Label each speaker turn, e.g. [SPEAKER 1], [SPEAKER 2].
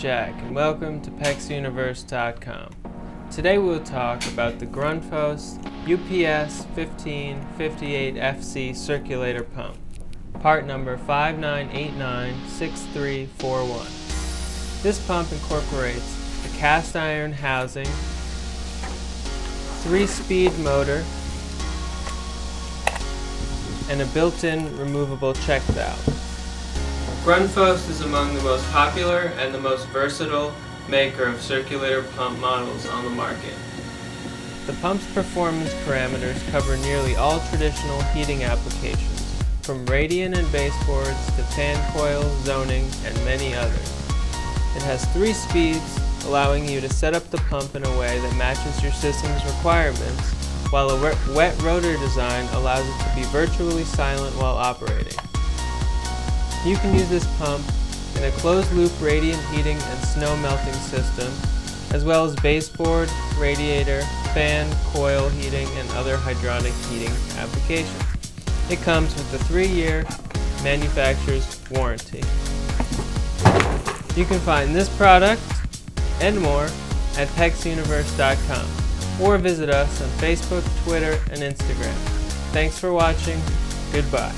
[SPEAKER 1] Jack and welcome to PEXUniverse.com. Today we'll talk about the Grundfos UPS 1558FC circulator pump, part number 59896341. This pump incorporates a cast iron housing, three-speed motor, and a built-in removable check valve. Grundfos is among the most popular and the most versatile maker of circulator pump models on the market. The pump's performance parameters cover nearly all traditional heating applications, from radiant and baseboards to fan coil, zoning, and many others. It has three speeds, allowing you to set up the pump in a way that matches your system's requirements, while a wet rotor design allows it to be virtually silent while operating. You can use this pump in a closed-loop radiant heating and snow melting system, as well as baseboard, radiator, fan, coil heating, and other hydronic heating applications. It comes with a three-year manufacturer's warranty. You can find this product and more at PEXUniverse.com or visit us on Facebook, Twitter, and Instagram. Thanks for watching. Goodbye.